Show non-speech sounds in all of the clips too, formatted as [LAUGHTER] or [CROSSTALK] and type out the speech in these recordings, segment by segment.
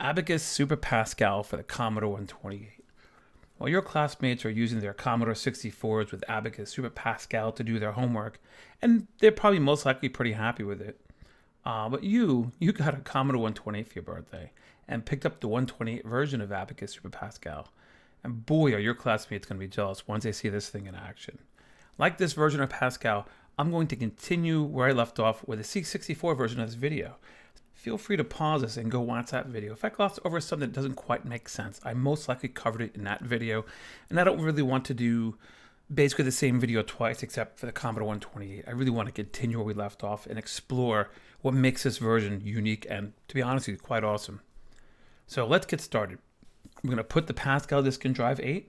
Abacus Super Pascal for the Commodore 128. While your classmates are using their Commodore 64s with Abacus Super Pascal to do their homework, and they're probably most likely pretty happy with it, uh, but you, you got a Commodore 128 for your birthday and picked up the 128 version of Abacus Super Pascal. And boy, are your classmates going to be jealous once they see this thing in action. Like this version of Pascal, I'm going to continue where I left off with the C64 version of this video feel free to pause this and go watch that video. If I gloss over something that doesn't quite make sense, I most likely covered it in that video, and I don't really want to do basically the same video twice except for the Commodore 128. I really want to continue where we left off and explore what makes this version unique and, to be honest with you, quite awesome. So let's get started. We're going to put the Pascal disk in drive 8.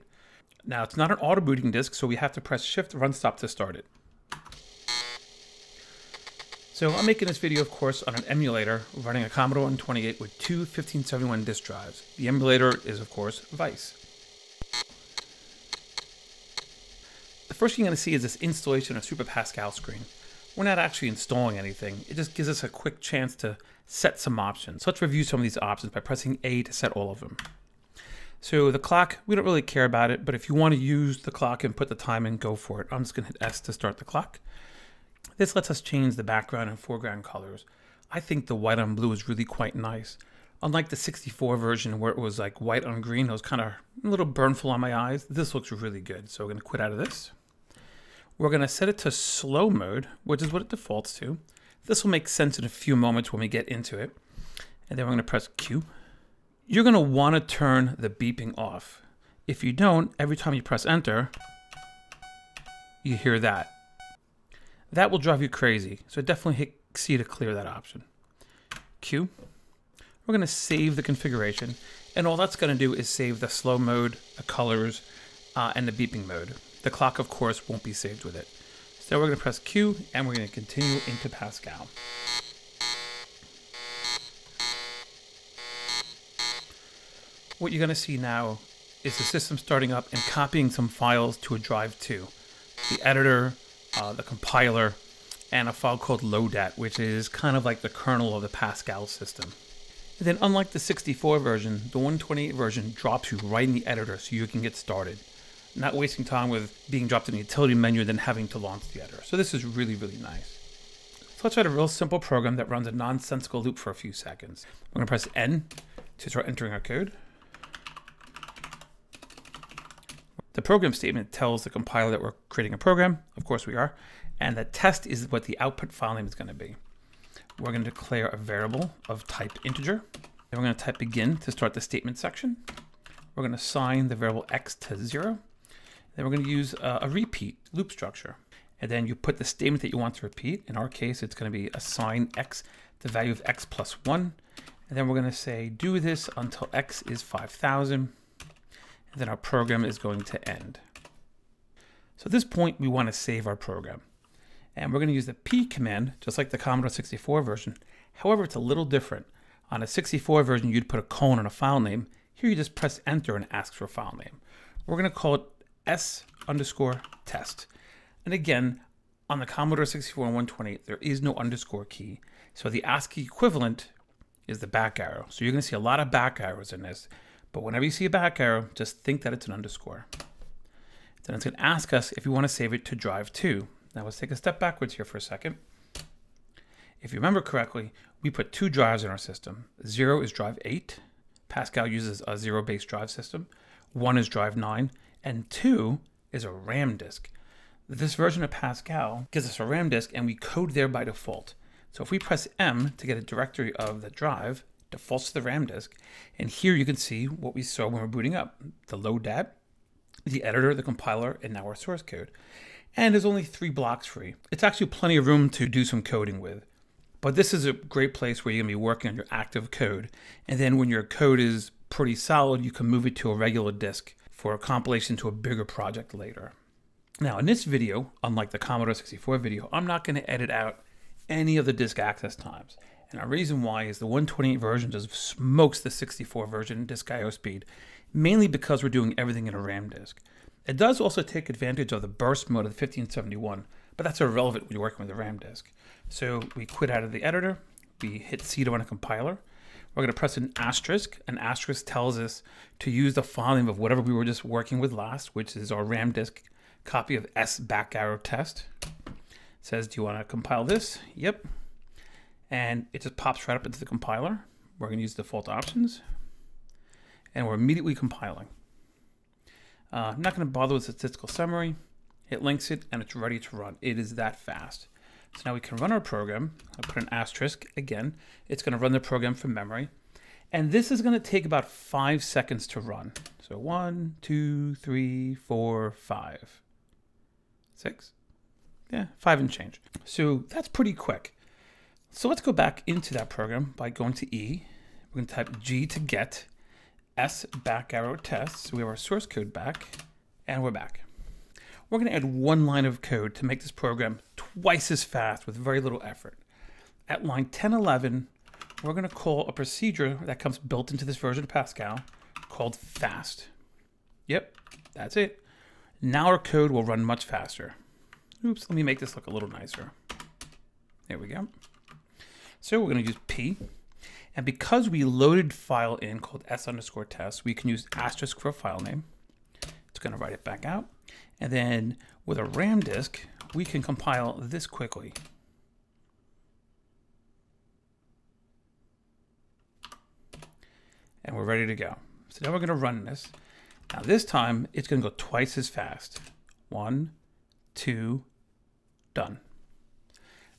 Now, it's not an auto booting disk, so we have to press Shift Run Stop to start it. So I'm making this video, of course, on an emulator running a Commodore 128 with two 1571 disk drives. The emulator is, of course, Vice. The first thing you're going to see is this installation of Super Pascal screen. We're not actually installing anything. It just gives us a quick chance to set some options. So let's review some of these options by pressing A to set all of them. So the clock, we don't really care about it, but if you want to use the clock and put the time in, go for it. I'm just going to hit S to start the clock. This lets us change the background and foreground colors. I think the white on blue is really quite nice. Unlike the 64 version where it was like white on green, it was kind of a little burnful on my eyes. This looks really good. So we're going to quit out of this. We're going to set it to slow mode, which is what it defaults to. This will make sense in a few moments when we get into it. And then we're going to press Q. You're going to want to turn the beeping off. If you don't, every time you press enter, you hear that. That will drive you crazy. So definitely hit C to clear that option. Q. We're going to save the configuration. And all that's going to do is save the slow mode, the colors, uh, and the beeping mode. The clock, of course, won't be saved with it. So we're going to press Q, and we're going to continue into Pascal. What you're going to see now is the system starting up and copying some files to a drive 2. The editor, uh, the compiler, and a file called lodat, which is kind of like the kernel of the Pascal system. And then unlike the 64 version, the 128 version drops you right in the editor so you can get started. Not wasting time with being dropped in the utility menu and then having to launch the editor. So this is really, really nice. So let's write a real simple program that runs a nonsensical loop for a few seconds. I'm going to press N to start entering our code. The program statement tells the compiler that we're creating a program. Of course we are. And the test is what the output file name is going to be. We're going to declare a variable of type integer. Then we're going to type begin to start the statement section. We're going to assign the variable x to 0. Then we're going to use a, a repeat loop structure. And then you put the statement that you want to repeat. In our case, it's going to be assign x the value of x plus 1. And then we're going to say do this until x is 5,000 and then our program is going to end. So at this point, we want to save our program. And we're going to use the P command, just like the Commodore 64 version. However, it's a little different. On a 64 version, you'd put a colon on a file name. Here you just press enter and ask for a file name. We're going to call it s underscore test. And again, on the Commodore 64 and 128, there is no underscore key. So the ASCII equivalent is the back arrow. So you're going to see a lot of back arrows in this. But whenever you see a back arrow, just think that it's an underscore. Then it's going to ask us if we want to save it to drive 2. Now let's take a step backwards here for a second. If you remember correctly, we put two drives in our system. Zero is drive 8. Pascal uses a zero-based drive system. One is drive 9. And two is a RAM disk. This version of Pascal gives us a RAM disk and we code there by default. So if we press M to get a directory of the drive, defaults to the RAM disk. And here you can see what we saw when we're booting up, the load lodat, the editor, the compiler, and now our source code. And there's only three blocks free. It's actually plenty of room to do some coding with. But this is a great place where you're gonna be working on your active code. And then when your code is pretty solid, you can move it to a regular disk for a compilation to a bigger project later. Now in this video, unlike the Commodore 64 video, I'm not gonna edit out any of the disk access times. And a reason why is the 128 version just smokes the 64 version disk I/O speed, mainly because we're doing everything in a RAM disk. It does also take advantage of the burst mode of the 1571, but that's irrelevant when you're working with a RAM disk. So we quit out of the editor, we hit C to run a compiler. we're going to press an asterisk. An asterisk tells us to use the file name of whatever we were just working with last, which is our RAM disk copy of S back arrow test. It says, do you want to compile this? Yep. And it just pops right up into the compiler. We're going to use default options. And we're immediately compiling. Uh, I'm not going to bother with statistical summary. It links it and it's ready to run. It is that fast. So now we can run our program. I put an asterisk again. It's going to run the program from memory. And this is going to take about five seconds to run. So one, two, three, four, five, six. Yeah, five and change. So that's pretty quick. So let's go back into that program by going to E. We're going to type G to get, S back arrow test. So we have our source code back, and we're back. We're going to add one line of code to make this program twice as fast with very little effort. At line 1011, we're going to call a procedure that comes built into this version of Pascal called fast. Yep, that's it. Now our code will run much faster. Oops, let me make this look a little nicer. There we go. So we're going to use P. And because we loaded file in called s underscore test, we can use asterisk for a file name. It's going to write it back out. And then with a RAM disk, we can compile this quickly. And we're ready to go. So now we're going to run this. Now this time, it's going to go twice as fast. One, two, done.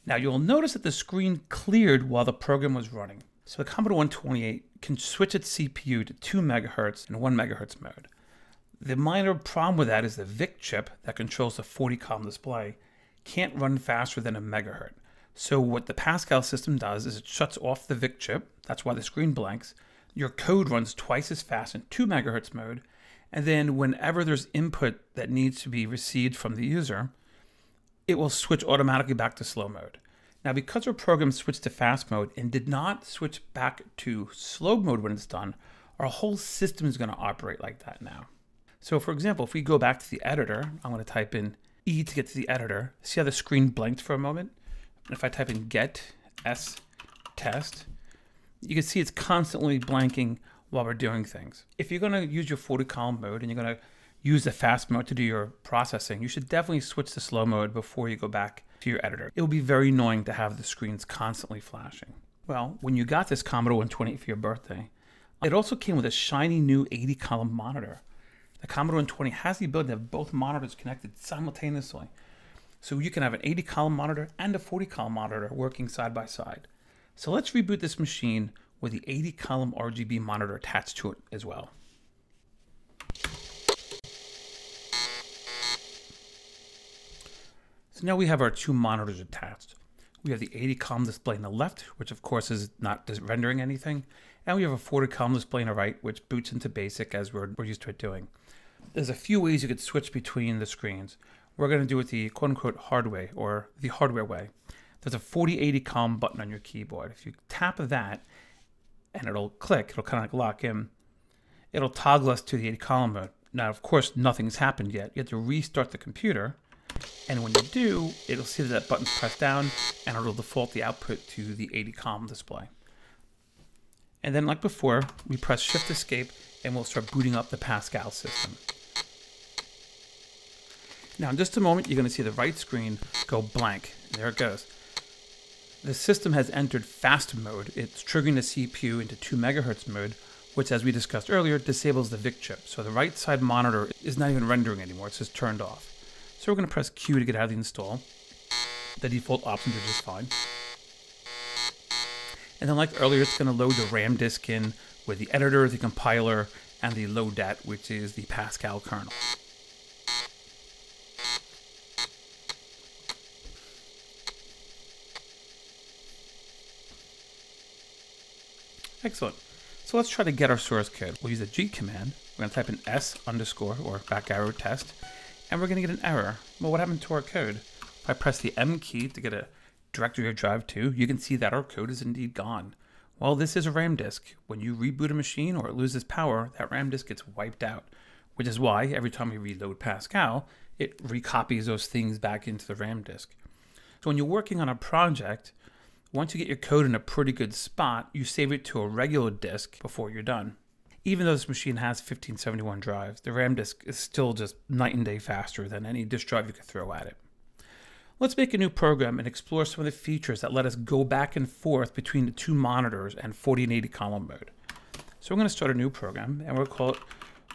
Now you'll notice that the screen cleared while the program was running. So the Commodore 128 can switch its CPU to 2 megahertz and 1 megahertz mode. The minor problem with that is the VIC chip that controls the 40 column display can't run faster than a megahertz. So what the Pascal system does is it shuts off the VIC chip. That's why the screen blanks. Your code runs twice as fast in 2 megahertz mode. And then whenever there's input that needs to be received from the user, it will switch automatically back to slow mode. Now, because our program switched to fast mode and did not switch back to slow mode when it's done, our whole system is going to operate like that now. So for example, if we go back to the editor, I'm going to type in E to get to the editor. See how the screen blinked for a moment? If I type in get s test, you can see it's constantly blanking while we're doing things. If you're going to use your 40 column mode and you're going to use the fast mode to do your processing, you should definitely switch to slow mode before you go back to your editor. It will be very annoying to have the screens constantly flashing. Well, when you got this Commodore 128 for your birthday, it also came with a shiny new 80 column monitor. The Commodore 120 has the ability to have both monitors connected simultaneously. So you can have an 80 column monitor and a 40 column monitor working side by side. So let's reboot this machine with the 80 column RGB monitor attached to it as well. So now we have our two monitors attached. We have the 80 column display on the left, which of course is not rendering anything. And we have a 40 column display on the right, which boots into basic as we're, we're used to it doing. There's a few ways you could switch between the screens. We're going to do it the quote unquote hard way or the hardware way. There's a 4080 column button on your keyboard. If you tap that and it'll click, it'll kind of like lock in, it'll toggle us to the 80 column mode. Now, of course, nothing's happened yet. You have to restart the computer. And when you do, it'll see that, button's pressed down and it'll default the output to the 80 column display. And then like before, we press Shift Escape and we'll start booting up the Pascal system. Now in just a moment, you're going to see the right screen go blank. There it goes. The system has entered fast mode. It's triggering the CPU into 2 megahertz mode, which as we discussed earlier, disables the VIC chip. So the right side monitor is not even rendering anymore, it's just turned off. So we're going to press Q to get out of the install. The default options are just fine. And then like earlier, it's going to load the RAM disk in with the editor, the compiler, and the loadat, which is the Pascal kernel. Excellent. So let's try to get our source code. We'll use a G command. We're going to type in S underscore or back arrow test, and we're going to get an error. Well, what happened to our code? If I press the M key to get a directory of drive to, you can see that our code is indeed gone. Well, this is a RAM disk. When you reboot a machine or it loses power, that RAM disk gets wiped out, which is why every time we reload Pascal, it recopies those things back into the RAM disk. So when you're working on a project, once you get your code in a pretty good spot, you save it to a regular disk before you're done. Even though this machine has 1571 drives, the RAM disk is still just night and day faster than any disk drive you could throw at it. Let's make a new program and explore some of the features that let us go back and forth between the two monitors and 40 and 80 column mode. So we're going to start a new program and we'll call it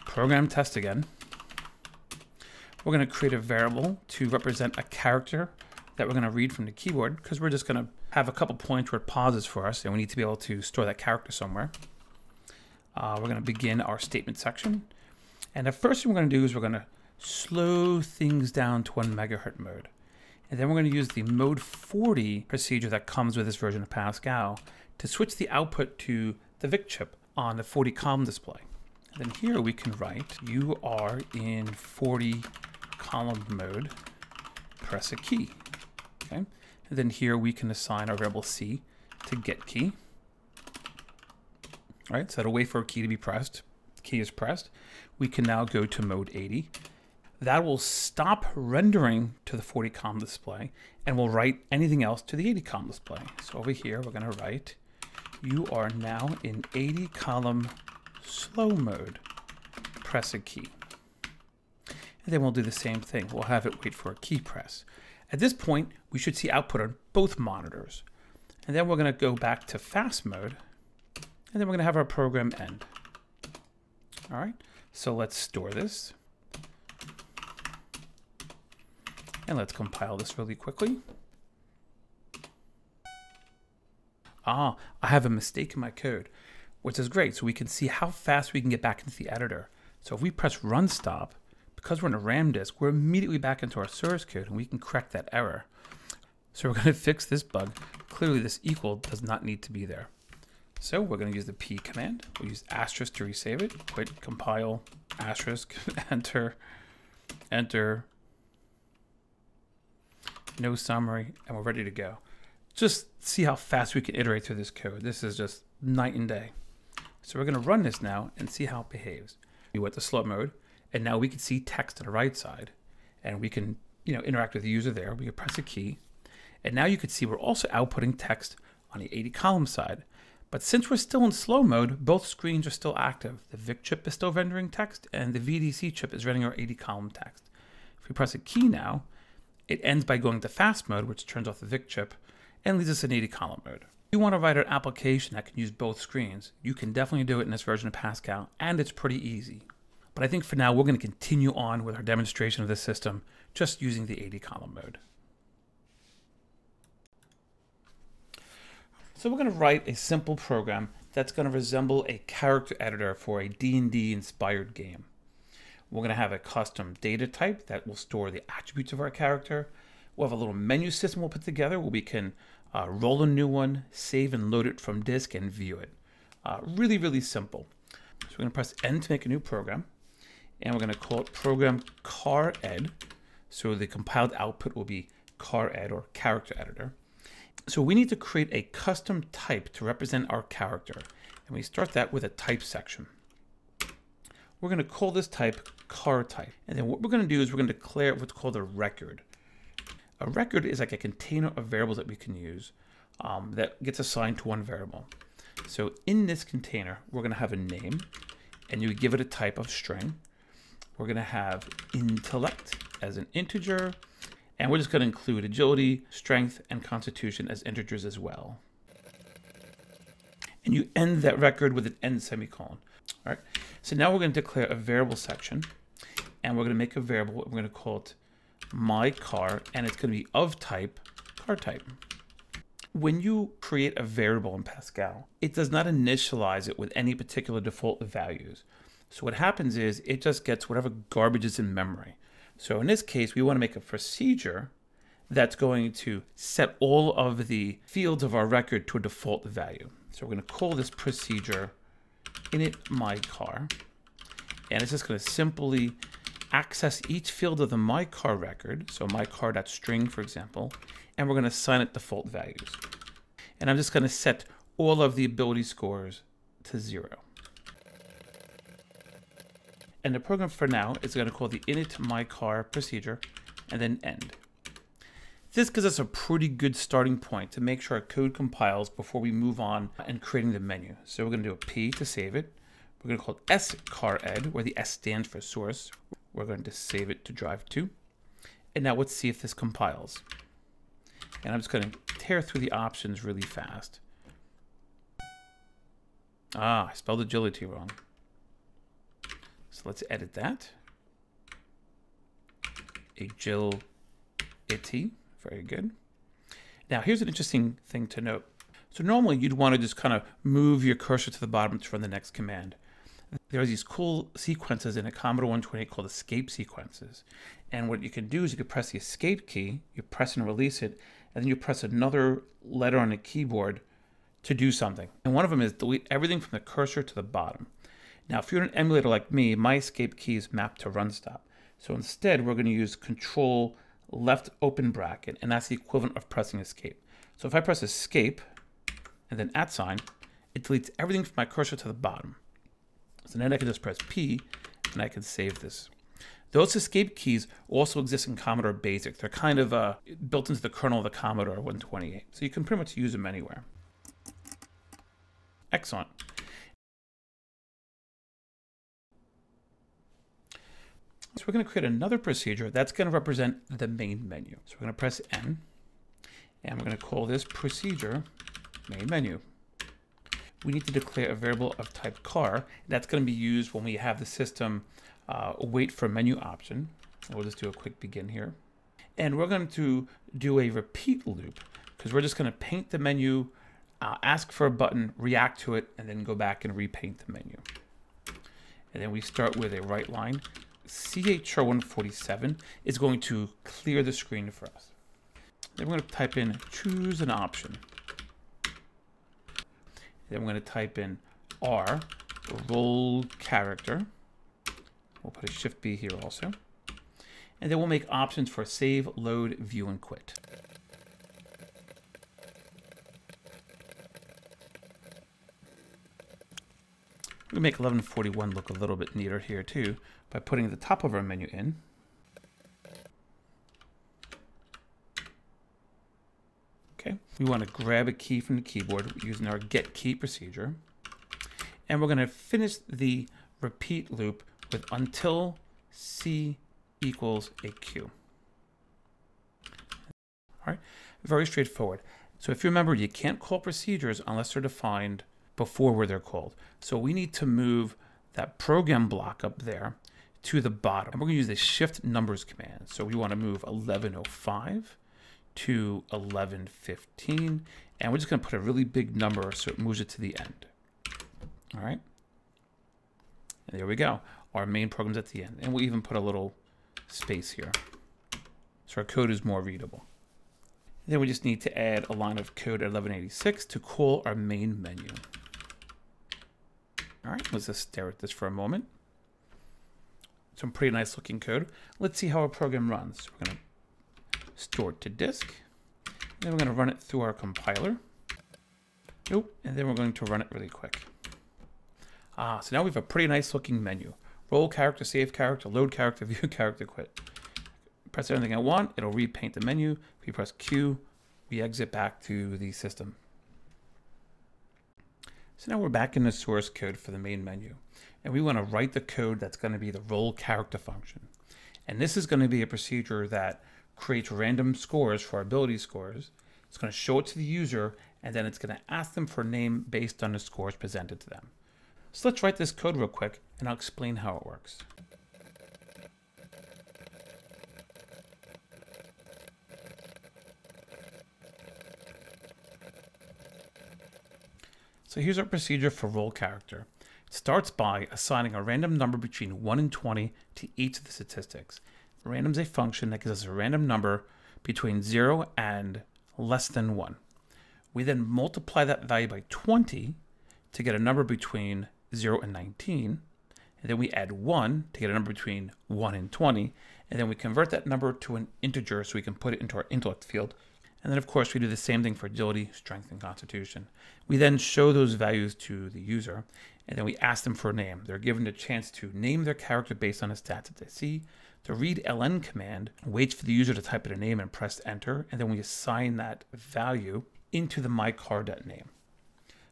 program test again. We're going to create a variable to represent a character that we're going to read from the keyboard because we're just going to have a couple points where it pauses for us and we need to be able to store that character somewhere. Uh, we're going to begin our statement section. And the first thing we're going to do is we're going to slow things down to one megahertz mode. And then we're going to use the mode 40 procedure that comes with this version of Pascal to switch the output to the VIC chip on the 40 column display. And then here we can write, you are in 40 column mode, press a key. Okay. And then here we can assign our variable C to get key. All right, so that'll wait for a key to be pressed. Key is pressed. We can now go to mode 80 that will stop rendering to the 40 column display and will write anything else to the 80 column display. So over here, we're going to write, you are now in 80 column slow mode. Press a key. And then we'll do the same thing. We'll have it wait for a key press. At this point, we should see output on both monitors. And then we're going to go back to fast mode. And then we're going to have our program end. All right, so let's store this. And let's compile this really quickly. Ah, I have a mistake in my code, which is great. So we can see how fast we can get back into the editor. So if we press run stop, because we're in a RAM disk, we're immediately back into our source code and we can correct that error. So we're going [LAUGHS] to fix this bug. Clearly this equal does not need to be there. So we're going to use the p command. We'll use asterisk to resave it. Quit, compile, asterisk, [LAUGHS] enter, enter, no summary, and we're ready to go. Just see how fast we can iterate through this code. This is just night and day. So we're going to run this now and see how it behaves. We went to slow mode, and now we can see text on the right side, and we can you know interact with the user there. We can press a key, and now you can see we're also outputting text on the 80 column side. But since we're still in slow mode, both screens are still active. The VIC chip is still rendering text, and the VDC chip is rendering our 80 column text. If we press a key now, it ends by going to fast mode, which turns off the VIC chip, and leaves us in 80 column mode. If you want to write an application that can use both screens, you can definitely do it in this version of Pascal, and it's pretty easy. But I think for now, we're going to continue on with our demonstration of this system, just using the 80 column mode. So we're going to write a simple program that's going to resemble a character editor for a D&D inspired game. We're going to have a custom data type that will store the attributes of our character. We'll have a little menu system we'll put together where we can uh, roll a new one, save and load it from disk, and view it. Uh, really, really simple. So we're going to press N to make a new program. And we're going to call it program car ed. So the compiled output will be car ed or character editor. So we need to create a custom type to represent our character. And we start that with a type section. We're going to call this type car type. And then what we're going to do is we're going to declare what's called a record. A record is like a container of variables that we can use um, that gets assigned to one variable. So in this container, we're going to have a name, and you give it a type of string. We're going to have intellect as an integer, and we're just going to include agility, strength, and constitution as integers as well. And you end that record with an end semicolon. All right. So now we're going to declare a variable section and we're going to make a variable. We're going to call it my car, and it's going to be of type car type. When you create a variable in Pascal, it does not initialize it with any particular default values. So what happens is it just gets whatever garbage is in memory. So in this case, we want to make a procedure that's going to set all of the fields of our record to a default value. So we're going to call this procedure init my car, and it's just going to simply access each field of the my car record, so my car string, for example, and we're going to assign it default values. And I'm just going to set all of the ability scores to zero. And the program for now is going to call the init my car procedure and then end. This gives us a pretty good starting point to make sure our code compiles before we move on and creating the menu. So we're going to do a P to save it. We're going to call it scared, where the S stands for source. We're going to save it to drive to. And now let's see if this compiles. And I'm just going to tear through the options really fast. Ah, I spelled agility wrong. So let's edit that. Agility. Very good. Now, here's an interesting thing to note. So normally you'd want to just kind of move your cursor to the bottom to run the next command. There are these cool sequences in a Commodore 128 called escape sequences. And what you can do is you can press the escape key, you press and release it, and then you press another letter on the keyboard to do something. And one of them is delete everything from the cursor to the bottom. Now, if you're an emulator like me, my escape key is mapped to run stop. So instead, we're going to use control left open bracket, and that's the equivalent of pressing escape. So if I press escape and then at sign, it deletes everything from my cursor to the bottom. So then I can just press P and I can save this. Those escape keys also exist in Commodore Basic. They're kind of uh, built into the kernel of the Commodore 128. So you can pretty much use them anywhere. Excellent. So we're going to create another procedure that's going to represent the main menu. So we're going to press N, and we're going to call this procedure main menu. We need to declare a variable of type car. That's going to be used when we have the system uh, wait for menu option. We'll just do a quick begin here. And we're going to do a repeat loop because we're just going to paint the menu, uh, ask for a button, react to it, and then go back and repaint the menu. And then we start with a write line. CHR147 is going to clear the screen for us. Then we're going to type in choose an option. Then we're going to type in R, roll character. We'll put a shift B here also. And then we'll make options for save, load, view, and quit. We make 1141 look a little bit neater here too by putting the top of our menu in. Okay, we want to grab a key from the keyboard using our get key procedure. And we're going to finish the repeat loop with until C equals a Q. All right, very straightforward. So if you remember, you can't call procedures unless they're defined before where they're called. So we need to move that program block up there to the bottom. And we're going to use the shift numbers command. So we want oh to move 1105 to 1115. And we're just going to put a really big number so it moves it to the end. All right. And there we go. Our main program's at the end. And we'll even put a little space here. So our code is more readable. Then we just need to add a line of code at 1186 to call our main menu. All right, let's just stare at this for a moment some pretty nice looking code. Let's see how our program runs. We're going to store it to disk. Then we're going to run it through our compiler. Nope. And then we're going to run it really quick. Ah, so now we have a pretty nice looking menu. Roll character, save character, load character, [LAUGHS] view character, quit. Press anything I want, it'll repaint the menu. If we press Q, we exit back to the system. So now we're back in the source code for the main menu and we want to write the code that's going to be the roll character function. And this is going to be a procedure that creates random scores for ability scores. It's going to show it to the user, and then it's going to ask them for a name based on the scores presented to them. So let's write this code real quick, and I'll explain how it works. So here's our procedure for roll character It starts by assigning a random number between 1 and 20 to each of the statistics. Random is a function that gives us a random number between 0 and less than 1. We then multiply that value by 20 to get a number between 0 and 19. And then we add 1 to get a number between 1 and 20. And then we convert that number to an integer so we can put it into our intellect field. And then, of course, we do the same thing for agility, strength, and constitution. We then show those values to the user, and then we ask them for a name. They're given a chance to name their character based on the stats that they see. The read ln command waits for the user to type in a name and press enter, and then we assign that value into the mycar.name.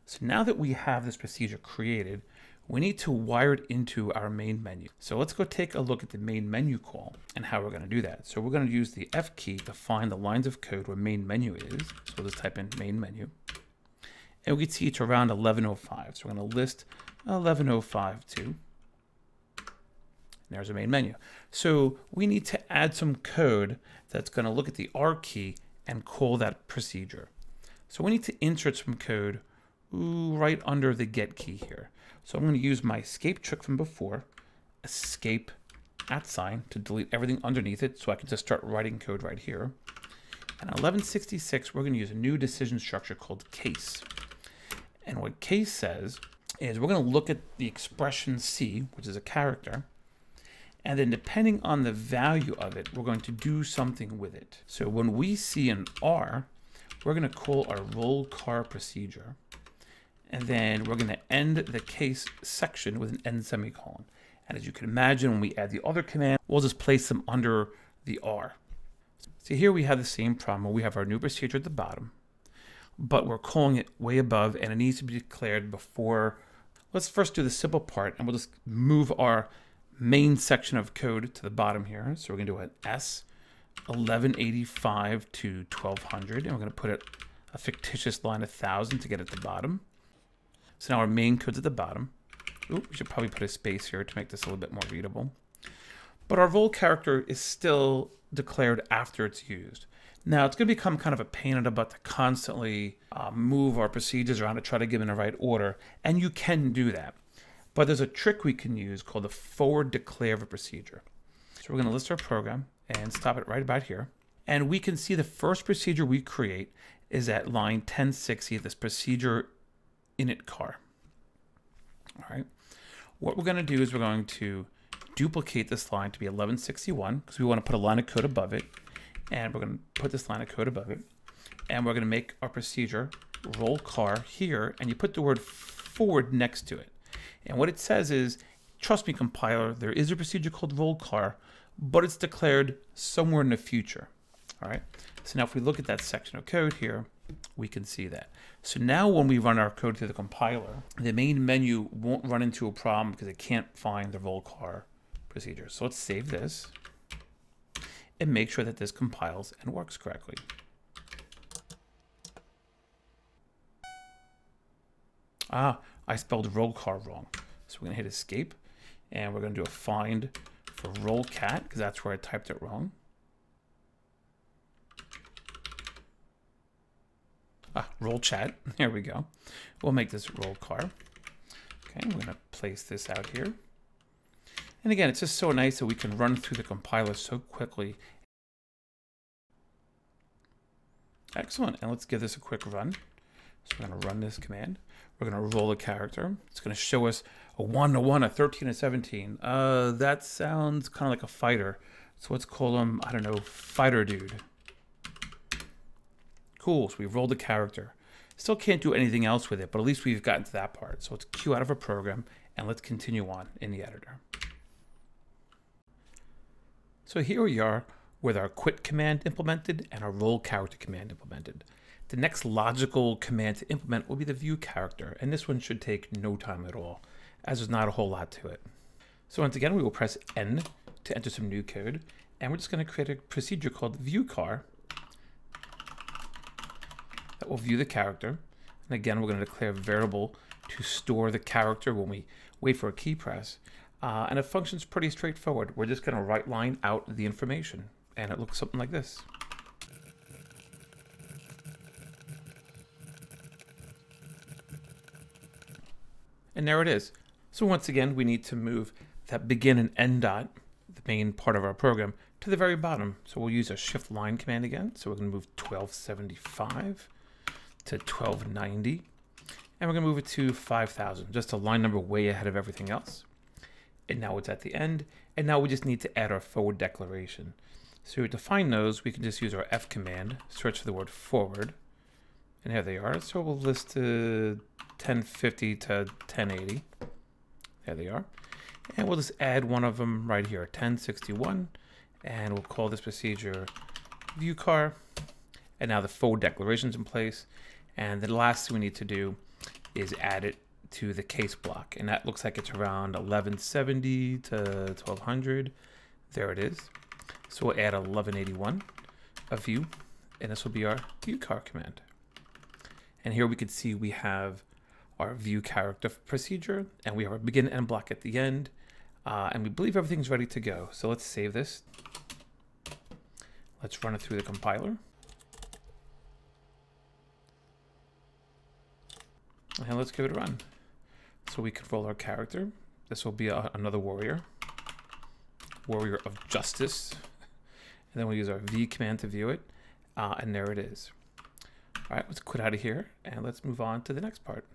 So now that we have this procedure created, we need to wire it into our main menu. So let's go take a look at the main menu call and how we're going to do that. So we're going to use the F key to find the lines of code where main menu is. So we'll just type in main menu. And we can see it's around 1105. So we're going oh to list 1105 too. There's a main menu. So we need to add some code that's going to look at the R key and call that procedure. So we need to insert some code right under the get key here. So I'm going to use my escape trick from before, escape at sign to delete everything underneath it so I can just start writing code right here. And 1166, we're going to use a new decision structure called case. And what case says is we're going to look at the expression C, which is a character, and then depending on the value of it, we're going to do something with it. So when we see an R, we're going to call our roll car procedure. And then we're going to end the case section with an end semicolon. And as you can imagine, when we add the other command, we'll just place them under the R. So here we have the same problem. We have our new procedure at the bottom, but we're calling it way above and it needs to be declared before. Let's first do the simple part and we'll just move our main section of code to the bottom here. So we're going to do an S 1185 to 1200, and we're going to put it a fictitious line 1000 to get at the bottom. So now our main code's at the bottom. Ooh, we should probably put a space here to make this a little bit more readable. But our vol character is still declared after it's used. Now it's going to become kind of a pain in the butt to constantly uh, move our procedures around to try to give in the right order, and you can do that. But there's a trick we can use called the forward declare of a procedure. So we're going to list our program and stop it right about here. And we can see the first procedure we create is at line 1060, this procedure init car. All right. What we're going to do is we're going to duplicate this line to be 1161 because we want to put a line of code above it. And we're going to put this line of code above it. And we're going to make our procedure roll car here. And you put the word forward next to it. And what it says is, trust me, compiler, there is a procedure called roll car, but it's declared somewhere in the future. All right. So now if we look at that section of code here, we can see that. So now when we run our code through the compiler, the main menu won't run into a problem because it can't find the roll car procedure. So let's save this and make sure that this compiles and works correctly. Ah, I spelled roll car wrong. So we're to hit escape and we're going to do a find for roll cat because that's where I typed it wrong. Ah, roll chat. [LAUGHS] There we go. We'll make this roll car. Okay, I'm to place this out here. And again, it's just so nice that we can run through the compiler so quickly. Excellent. And let's give this a quick run. So we're to run this command. We're to roll a character. It's to show us a 1 to 1, a 13 to 17. Uh, that sounds kind of like a fighter. So let's call him, I don't know, fighter dude. Cool, so we've rolled a character. Still can't do anything else with it, but at least we've gotten to that part. So let's queue out of our program and let's continue on in the editor. So here we are with our quit command implemented and our roll character command implemented. The next logical command to implement will be the view character, and this one should take no time at all, as there's not a whole lot to it. So once again, we will press N to enter some new code, and we're just going to create a procedure called viewCar will view the character. And again, we're going to declare a variable to store the character when we wait for a key press. Uh, and it functions pretty straightforward. We're just going to write line out the information, and it looks something like this. And there it is. So once again, we need to move that begin and end dot, the main part of our program, to the very bottom. So we'll use a shift line command again. So we're going to move 1275 to 1290. And we're to move it to 5000, just a line number way ahead of everything else. And now it's at the end. And now we just need to add our forward declaration. So to find those, we can just use our F command, search for the word forward. And here they are. So we'll list uh, 1050 to 1080. There they are. And we'll just add one of them right here, 1061. And we'll call this procedure view car. And now the forward declaration's in place. And the last thing we need to do is add it to the case block. And that looks like it's around 1170 to 1200. There it is. So we'll add 1181 a view, and this will be our view car command. And here we can see we have our view character procedure, and we have our begin end block at the end, uh, and we believe everything's ready to go. So let's save this. Let's run it through the compiler. And let's give it a run. So we control our character. This will be a, another warrior. Warrior of Justice. And then we'll use our V command to view it. Uh, and there it is. All right, let's quit out of here and let's move on to the next part.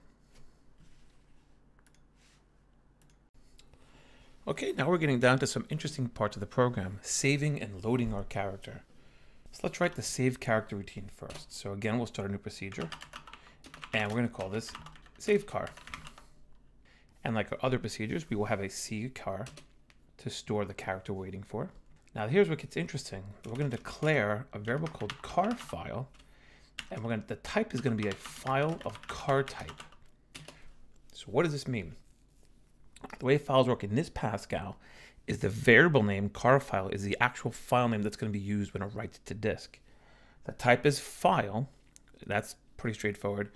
Okay, now we're getting down to some interesting parts of the program, saving and loading our character. So let's write the save character routine first. So again, we'll start a new procedure and we're gonna call this save car. And like our other procedures, we will have a C car to store the character waiting for. Now here's what gets interesting. We're going to declare a variable called car file, and we're going to, the type is going to be a file of car type. So what does this mean? The way files work in this Pascal is the variable name car file is the actual file name that's going to be used when it writes to disk. The type is file. That's pretty straightforward.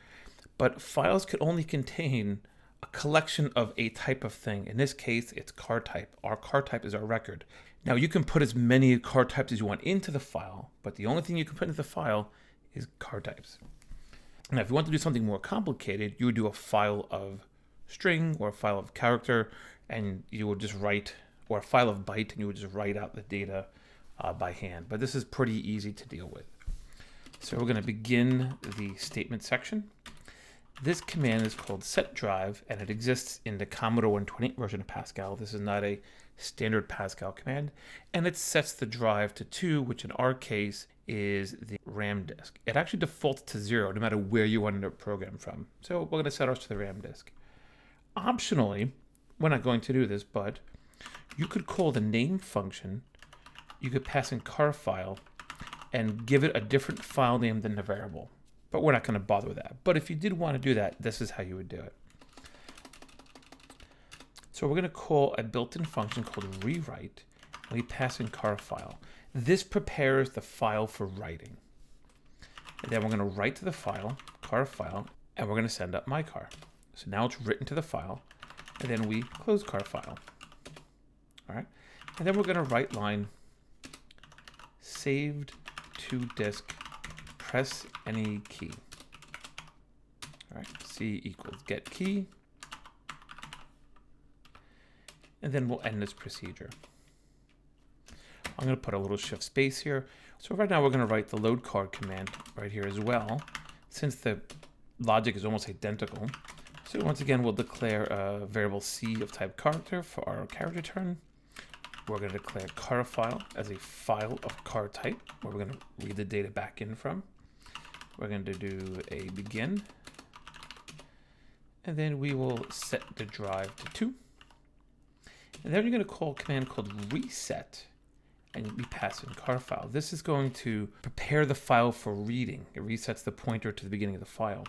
But files could only contain a collection of a type of thing. In this case, it's car type. Our car type is our record. Now you can put as many car types as you want into the file, but the only thing you can put into the file is car types. Now, if you want to do something more complicated, you would do a file of string or a file of character, and you would just write, or a file of byte, and you would just write out the data uh, by hand. But this is pretty easy to deal with. So we're going to begin the statement section. This command is called set drive and it exists in the Commodore 128 version of Pascal. This is not a standard Pascal command and it sets the drive to 2 which in our case is the RAM disk. It actually defaults to 0 no matter where you want to program from. So we're going to set ours to the RAM disk. Optionally, we're not going to do this, but you could call the name function, you could pass in car file and give it a different file name than the variable but we're not going to bother with that. But if you did want to do that, this is how you would do it. So we're going to call a built-in function called rewrite, and we pass in car file. This prepares the file for writing. And then we're going to write to the file, car file, and we're going to send up my car. So now it's written to the file, and then we close car file. All right, and then we're going to write line saved to disk press any key. All right, C equals get key. And then we'll end this procedure. I'm going to put a little shift space here. So right now we're going to write the load card command right here as well, since the logic is almost identical. So once again, we'll declare a variable C of type character for our character turn. We're going to declare car file as a file of car type, where we're going to read the data back in from. We're going to do a begin. And then we will set the drive to 2. And then you're going to call a command called reset. And we pass in car file. This is going to prepare the file for reading. It resets the pointer to the beginning of the file.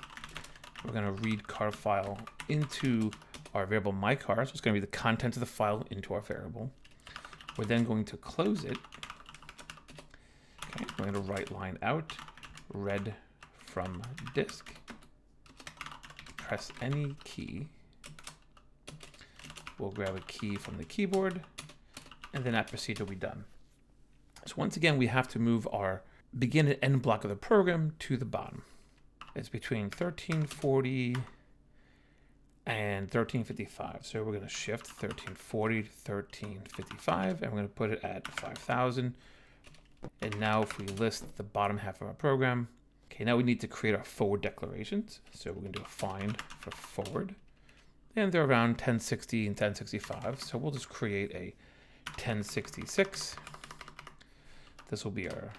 We're going to read car file into our variable my car. So it's going to be the content of the file into our variable. We're then going to close it. Okay, we're going to write line out, read from disk, press any key. We'll grab a key from the keyboard, and then that procedure will be done. So once again, we have to move our begin and end block of the program to the bottom. It's between 1340 and 1355. So we're going to shift 1340 to 1355, and we're going to put it at 5000. And now if we list the bottom half of our program, Okay, now we need to create our forward declarations. So we're going to do a find for forward. And they're around 1060 and 1065. So we'll just create a 1066. This will be our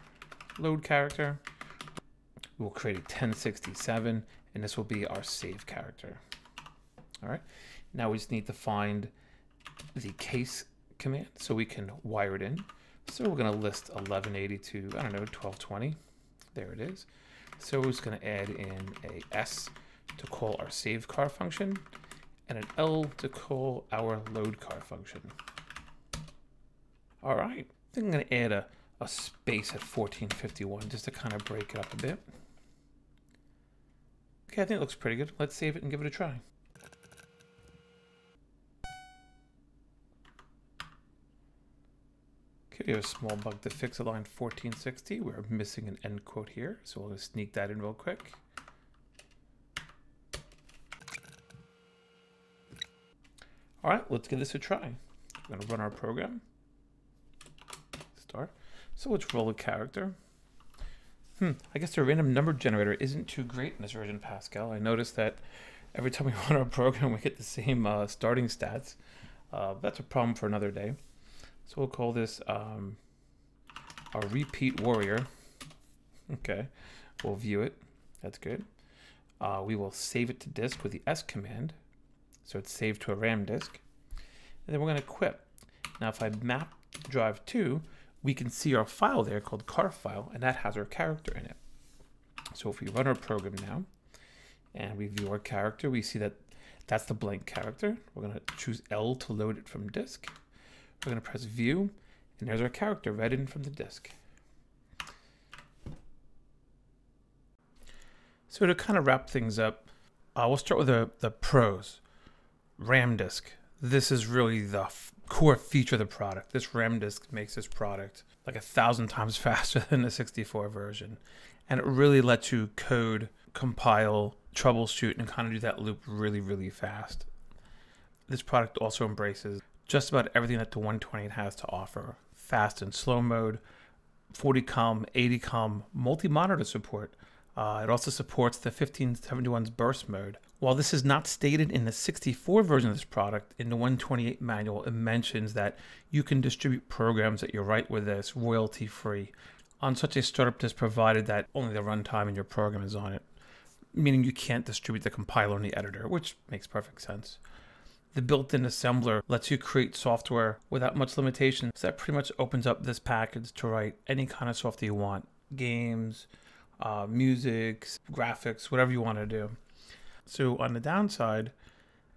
load character. We'll create a 1067. And this will be our save character. All right, now we just need to find the case command so we can wire it in. So we're going to list 1180 to, I don't know, 1220. There it is. So we're just going to add in a S to call our save car function and an L to call our load car function. All right, I think I'm going to add a, a space at 1451 just to kind of break it up a bit. Okay, I think it looks pretty good. Let's save it and give it a try. Okay, a small bug to fix at line 1460. We're missing an end quote here, so we'll just sneak that in real quick. All right, let's give this a try. We're gonna run our program. Start. So let's roll a character. Hmm, I guess the random number generator isn't too great in this version of Pascal. I noticed that every time we [LAUGHS] run our program, we get the same uh, starting stats. Uh, that's a problem for another day. So we'll call this um, a repeat warrior. [LAUGHS] Okay, we'll view it. That's good. Uh, we will save it to disk with the S command. So it's saved to a RAM disk. And then we're going to quit. Now, if I map drive 2, we can see our file there called car file, and that has our character in it. So if we run our program now, and we view our character, we see that that's the blank character. We're going to choose L to load it from disk. We're going to press view, and there's our character read in from the disk. So to kind of wrap things up, uh, we'll start with the, the pros. RAM disk. This is really the core feature of the product. This RAM disk makes this product like a thousand [LAUGHS] times faster than the 64 version. And it really lets you code, compile, troubleshoot, and kind of do that loop really, really fast. This product also embraces just about everything that the 128 has to offer. Fast and slow mode, 40COM, 80COM, multi-monitor support. Uh, it also supports the 1571's burst mode. While this is not stated in the 64 version of this product, in the 128 manual, it mentions that you can distribute programs that you write with this royalty free on such a startup disk provided that only the runtime in your program is on it, meaning you can't distribute the compiler in the editor, which makes perfect sense. The built-in assembler lets you create software without much limitation. So that pretty much opens up this package to write any kind of software you want. Games, uh, music, graphics, whatever you want to do. So on the downside,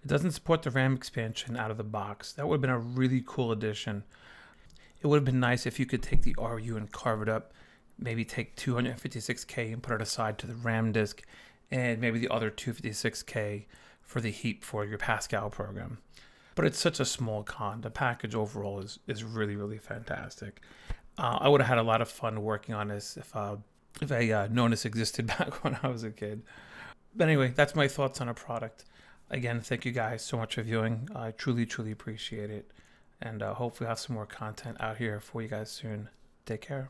it doesn't support the RAM expansion out of the box. That would have been a really cool addition. It would have been nice if you could take the REU and carve it up, maybe take 256K and put it aside to the RAM disk, and maybe the other 256K for the heap for your Pascal program. But it's such a small con. The package overall is, is really, really fantastic. Uh, I would have had a lot of fun working on this if, uh, if I uh, known this existed [LAUGHS] back when I was a kid. But anyway, that's my thoughts on a product. Again, thank you guys so much for viewing. I truly, truly appreciate it. And uh, hopefully, have some more content out here for you guys soon. Take care.